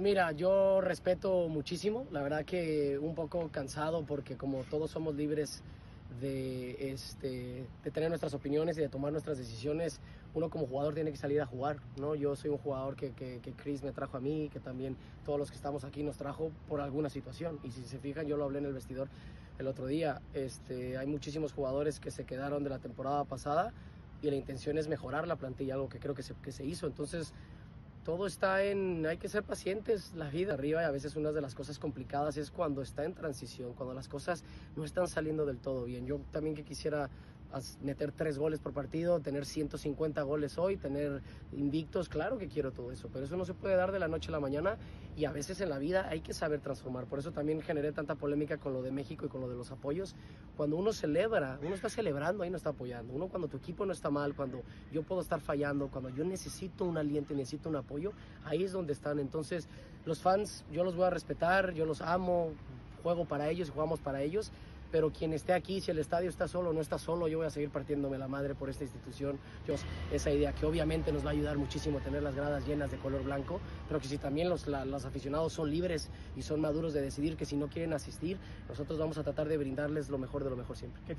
mira, yo respeto muchísimo, la verdad que un poco cansado porque como todos somos libres de, este, de tener nuestras opiniones y de tomar nuestras decisiones, uno como jugador tiene que salir a jugar, ¿no? Yo soy un jugador que, que, que, Chris me trajo a mí, que también todos los que estamos aquí nos trajo por alguna situación. Y si se fijan, yo lo hablé en el vestidor el otro día, este, hay muchísimos jugadores que se quedaron de la temporada pasada y la intención es mejorar la plantilla, algo que creo que se, que se hizo. Entonces, todo está en, hay que ser pacientes, la vida arriba y a veces una de las cosas complicadas es cuando está en transición, cuando las cosas no están saliendo del todo bien. Yo también que quisiera meter tres goles por partido, tener 150 goles hoy, tener invictos, claro que quiero todo eso, pero eso no se puede dar de la noche a la mañana y a veces en la vida hay que saber transformar. Por eso también generé tanta polémica con lo de México y con lo de los apoyos. Cuando uno celebra, uno está celebrando, ahí no está apoyando. Uno cuando tu equipo no está mal, cuando yo puedo estar fallando, cuando yo necesito un aliento y necesito un apoyo, ahí es donde están. Entonces, los fans, yo los voy a respetar, yo los amo, juego para ellos y jugamos para ellos pero quien esté aquí, si el estadio está solo o no está solo, yo voy a seguir partiéndome la madre por esta institución. Esa idea que obviamente nos va a ayudar muchísimo tener las gradas llenas de color blanco, pero que si también los, los aficionados son libres y son maduros de decidir que si no quieren asistir, nosotros vamos a tratar de brindarles lo mejor de lo mejor siempre.